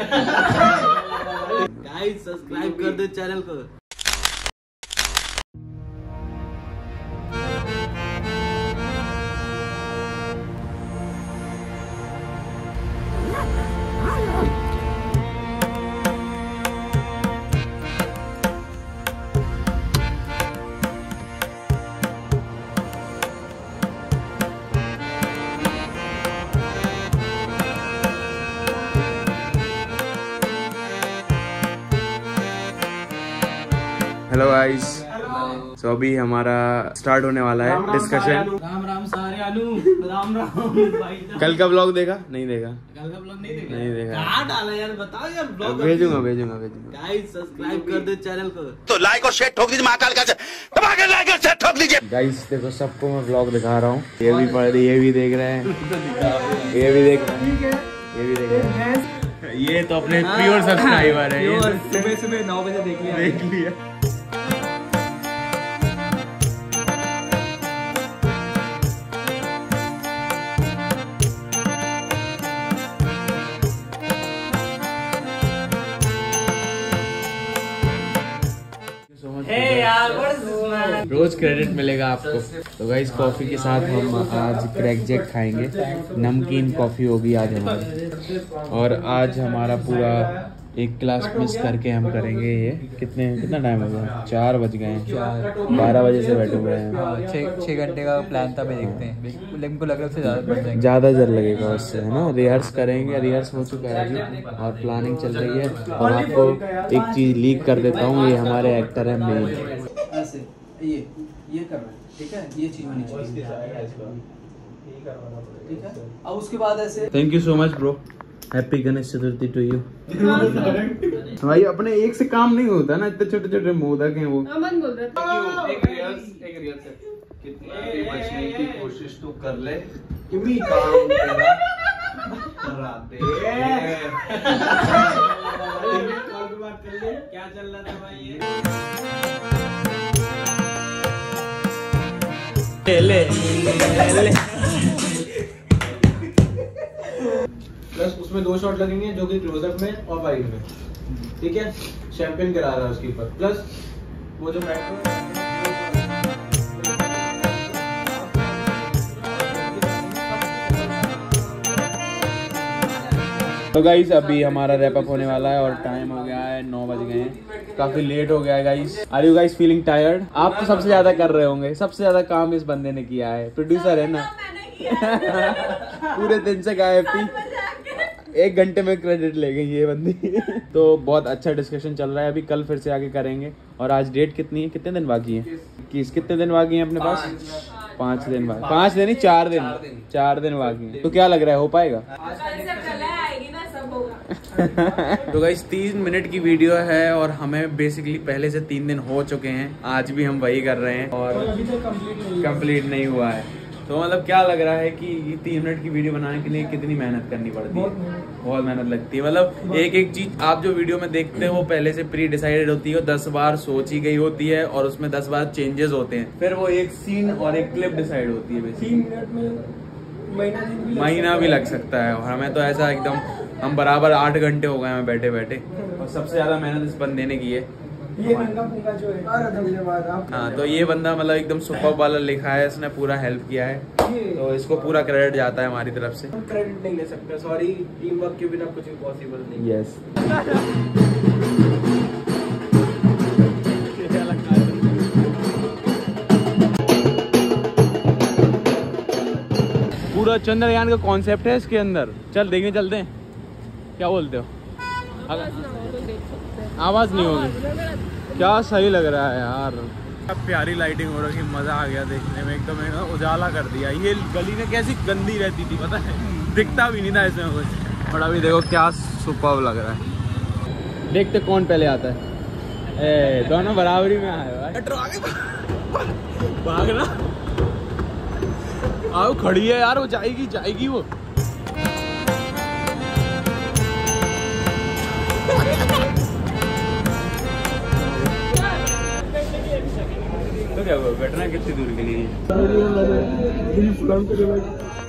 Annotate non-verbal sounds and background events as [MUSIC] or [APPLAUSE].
[LAUGHS] Guys subscribe कर दो channel को। हेलो गाइस तो अभी हमारा स्टार्ट होने वाला है डिस्कशन राम राम सारे आलू। राम राम भाई कल का ब्लॉग देगा नहीं देखा। कल का ब्लॉग नहीं देखा? नहीं देखा। कहाँ डाला यार? बताओ यार ब्लॉग भेजूँगा भेजूँगा भेजूँगा। गाइस सब्सक्राइब कर दो चैनल को। तो लाइक और शेयर ठोक दीजिए महाकाल का दबा के लाइक और शेयर ठोक दीजिए। गाइस देखो सबको मैं ब्लॉग दिखा रहा हूँ। ये भी पढ़ रही ये भी देख रहे हैं। ये भी देख रहे हैं ये भी देख रहे हैं। ये तो अपने प्योर सब्सक्राइबर है। सुबह सुबह नौ बजे देख लिया। देख लिया। रोज क्रेडिट मिलेगा आपको। तो गाइस कॉफ़ी के साथ हम आज क्रैक जैक खाएँगे। नमकीन कॉफ़ी होगी आज हमारी। और आज हमारा पूरा एक क्लास मिस करके हम करेंगे ये। कितने कितना टाइम हो गया? चार बज गए हैं। बारह बजे से बैठे हुए हैं। हाँ, छः छः घंटे का प्लान था मैं देखते हैं। लेकिन हमको लग रहा है उससे ज़्यादा जर लगेगा उससे है ना? रिहर्स करेंगे रिहर्स हो चुका है अभी। और प्लानिंग चल रही है। और आपको एक चीज़ लीक कर देता हूँ ये हमारे एक्टर है मेन ये ये कर रहे ठीक है? ये चीज़ होनी चाहिए। ठीक है? अब उसके बाद ऐसे thank you so much bro happy Ganesh Chaturthi to you भाई अपने एक से काम नहीं होता ना इतने छोटे छोटे मोदक हैं वो। अमन बोल रहा था। एक एक कितना भी बचने की कोशिश तो कर ले। काम तेरा कराते कॉल पे बात कर ले क्या चल रहा था भाई ये प्लस उसमें दो शॉट लगेंगे जो कि क्लोजअप में और वाइड में। ठीक है? चैंपियन करा रहा है उसके ऊपर। प्लस वो जो तो गाइस अभी हमारा रैप अप होने वाला है और टाइम हो गया है नौ बज गए हैं। काफ़ी लेट हो गया है guys are you guys feeling tired आप तो सबसे ज़्यादा कर रहे होंगे। सबसे ज़्यादा काम इस बंदे ने किया है। प्रोड्यूसर है ना? [LAUGHS] पूरे दिन से गायब थी। एक घंटे में क्रेडिट ले गई ये बंदी। [LAUGHS] तो बहुत अच्छा डिस्कशन चल रहा है। अभी कल फिर से आगे करेंगे। और आज डेट कितनी है? कितने दिन बाकी है? किस कितने दिन बाकी है अपने पास? पाँच दिन बाकी। पाँच दिन नहीं चार दिन। चार दिन बाकी है। तो क्या लग रहा है? हो पाएगा? [LAUGHS] तो गाइस तीन मिनट की वीडियो है और हमें बेसिकली पहले से तीन दिन हो चुके हैं। आज भी हम वही कर रहे हैं और कंप्लीट नहीं हुआ। है। तो मतलब क्या लग रहा है कि ये तीन मिनट की वीडियो बनाने के लिए कितनी मेहनत करनी पड़ती है? बहुत मेहनत। लगती है। मतलब एक एक चीज़ आप जो वीडियो में देखते हैं वो पहले से प्री डिसाइडेड होती है दस बार सोची गई होती है और उसमें दस बार चेंजेस होते हैं। फिर वो एक सीन और एक क्लिप डिसाइड होती है महीना भी लग सकता है और हमें तो ऐसा एकदम हम बराबर आठ घंटे हो गए हमें बैठे बैठे और सबसे ज़्यादा मेहनत इस बंदे ने की है। ये जो है। हाँ तो ये बंदा मतलब एकदम सुपर वाला लिखा है इसने पूरा हेल्प किया है। तो इसको पूरा क्रेडिट जाता है हमारी तरफ़ से। क्रेडिट नहीं ले सकते सॉरी टीम वर्क के बिना कुछ भी पॉसिबल नहीं। यस पूरा चंद्रयान का कॉन्सेप्ट है इसके अंदर। चल देखने चलते हैं। क्या बोलते हो? आवाज़ नहीं होगी। क्या सही लग रहा है यार? प्यारी लाइटिंग हो रही है मज़ा आ गया देखने में एकदम एकदम उजाला कर दिया। ये गली में कैसी गंदी रहती थी पता है? दिखता भी नहीं था इसमें कुछ। और अभी देखो क्या सुपर लग रहा है। देखते कौन पहले आता है। ए दोनों बराबरी में आए भाई। भागना। आओ खड़ी है यार वो जाएगी जाएगी वो। तो क्या हुआ घटना कितनी दूर के लिए दिल फुलाम के